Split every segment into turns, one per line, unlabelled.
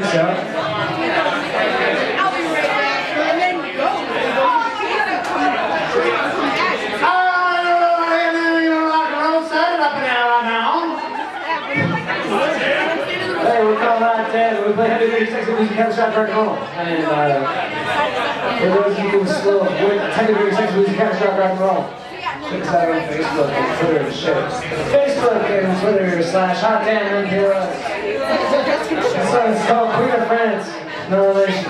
think so.
I'll be right back. And then go.
Hey, we're calling out Ted. We play heavy duty sexy music, heavy shot, rock and roll. And uh, for those of you who still with heavy duty sexy music, heavy shot, rock and roll. Check us out on Facebook and Twitter and shit. Facebook and Twitter slash Hot Damn MPLS. This song's called Queen of France. No relation.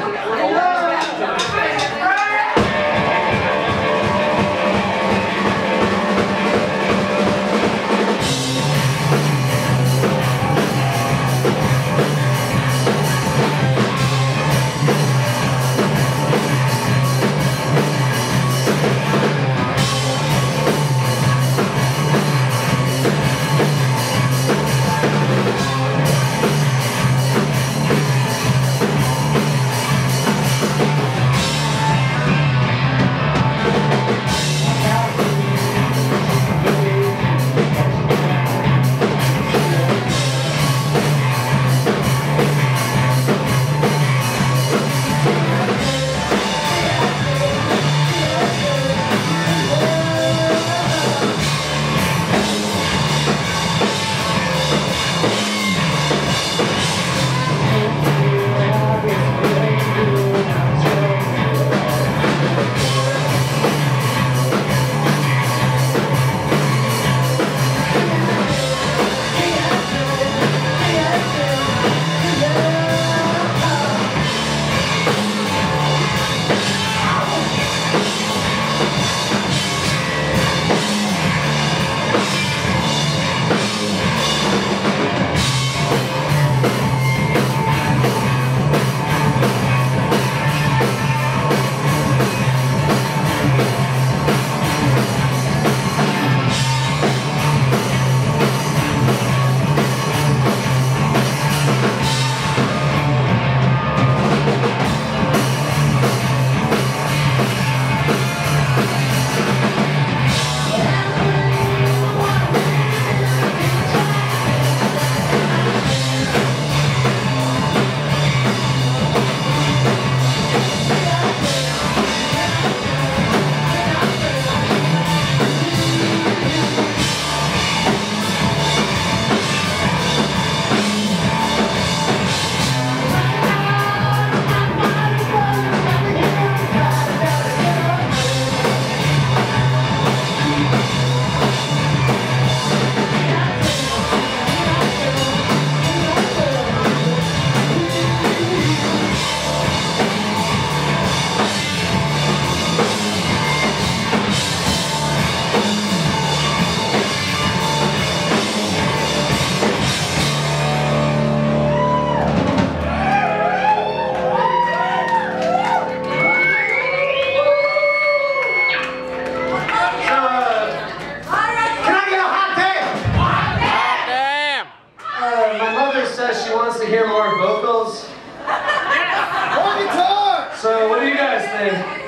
You guys think?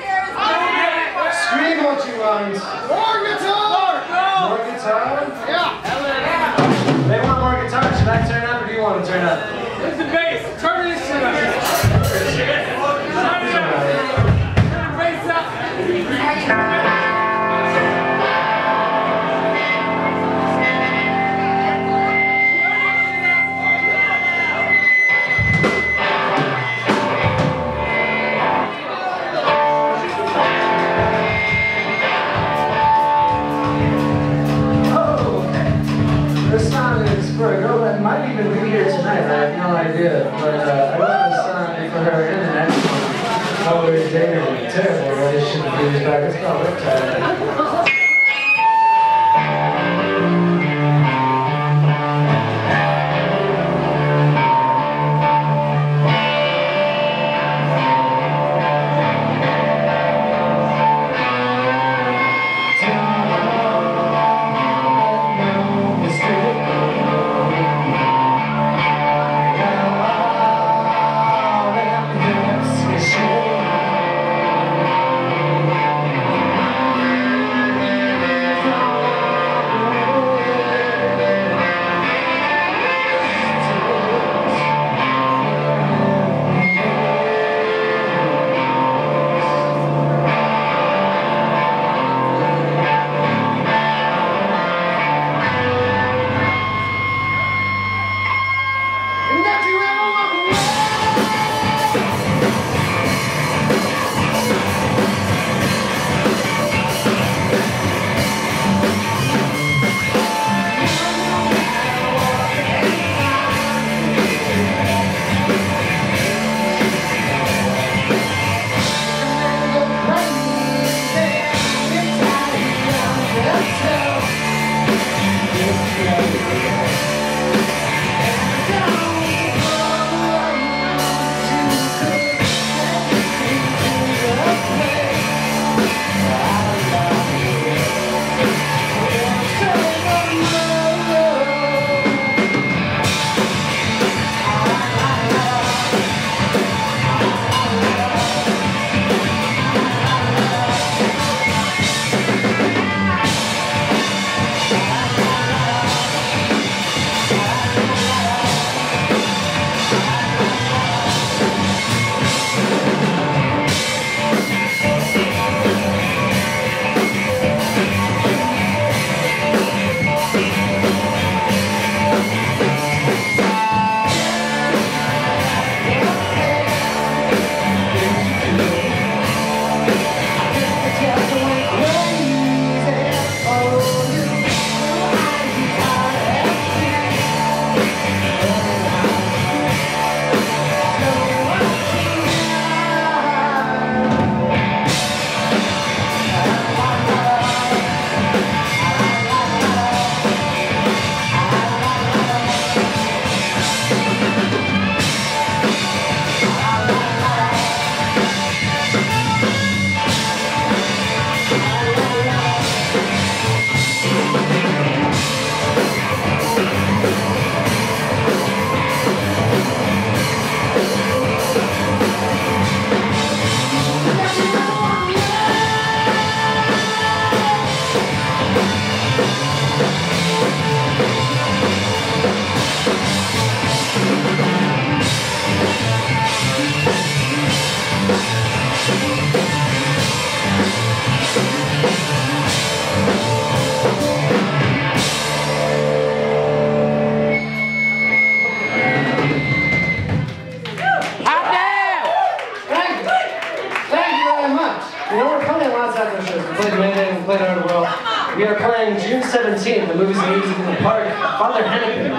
Scream what you want.
More guitar!
More guitar?
Yeah!
They want more guitar. Should I turn up or do you want to turn up?
It's the bass. Turn this shit up. Turn it up. Turn the bass up.
Idea. But uh, I wrote this song for her and the next one. While we were dating a terrible relationship a few years back. It's called Riptide.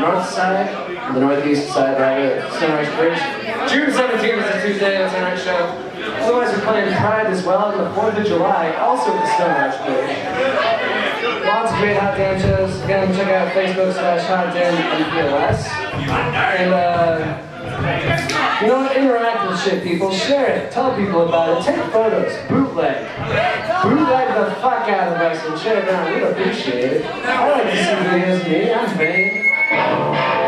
North side, the northeast side, right at Sunrise Bridge. June 17th is a Tuesday, that's our next show. Otherwise, we're playing Pride as well on the 4th of July, also at the Sunrise Bridge. Lots of great hot damn shows. Again, check out Facebook slash hot damn MPLS. And, uh, you know what? Interact with shit, people. Share it. Tell people about it. Take photos. Bootleg. Bootleg the fuck out of us and share it around. We appreciate it. I like to see videos of me. I'm vain. Música